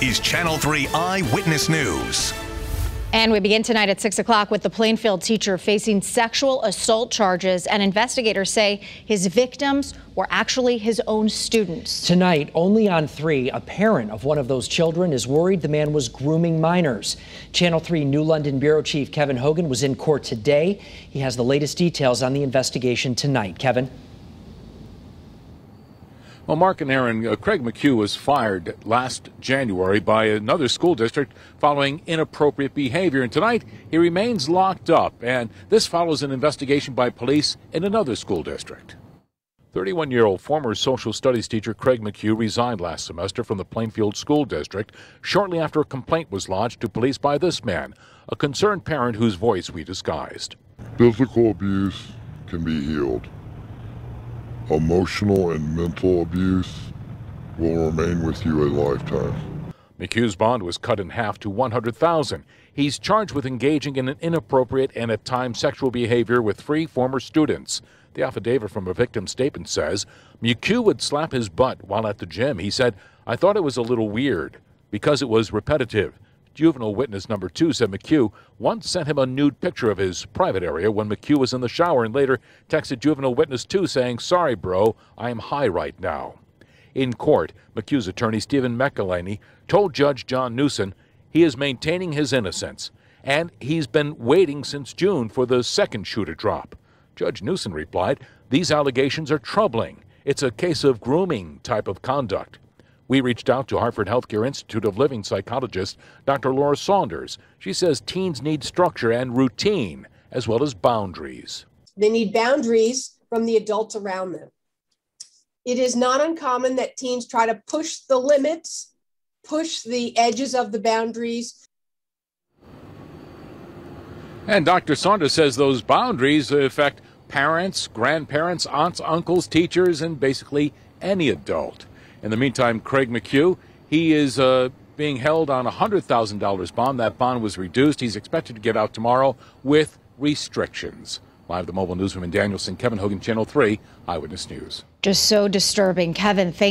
This is Channel 3 Eyewitness News. And we begin tonight at 6 o'clock with the Plainfield teacher facing sexual assault charges. And investigators say his victims were actually his own students. Tonight, only on 3, a parent of one of those children is worried the man was grooming minors. Channel 3 New London Bureau Chief Kevin Hogan was in court today. He has the latest details on the investigation tonight. Kevin. Well, Mark and Aaron, uh, Craig McHugh was fired last January by another school district following inappropriate behavior. And tonight, he remains locked up. And this follows an investigation by police in another school district. 31 year old former social studies teacher Craig McHugh resigned last semester from the Plainfield School District shortly after a complaint was lodged to police by this man, a concerned parent whose voice we disguised. Physical abuse can be healed emotional and mental abuse will remain with you a lifetime. McHugh's bond was cut in half to 100,000. He's charged with engaging in an inappropriate and at times sexual behavior with three former students. The affidavit from a victim's statement says McHugh would slap his butt while at the gym. He said, I thought it was a little weird because it was repetitive. Juvenile witness number two said McHugh once sent him a nude picture of his private area when McHugh was in the shower and later texted juvenile witness two saying, Sorry, bro, I am high right now. In court, McHugh's attorney, Stephen McElhaney, told Judge John Newsom he is maintaining his innocence and he's been waiting since June for the second shoe to drop. Judge Newsom replied, These allegations are troubling. It's a case of grooming type of conduct. We reached out to Hartford Healthcare Institute of Living psychologist Dr. Laura Saunders. She says teens need structure and routine as well as boundaries. They need boundaries from the adults around them. It is not uncommon that teens try to push the limits, push the edges of the boundaries. And Dr. Saunders says those boundaries affect parents, grandparents, aunts, uncles, teachers, and basically any adult. In the meantime, Craig McHugh, he is uh, being held on a $100,000 bond. That bond was reduced. He's expected to get out tomorrow with restrictions. Live the mobile newsroom in Danielson, Kevin Hogan, Channel 3, Eyewitness News. Just so disturbing. Kevin, thank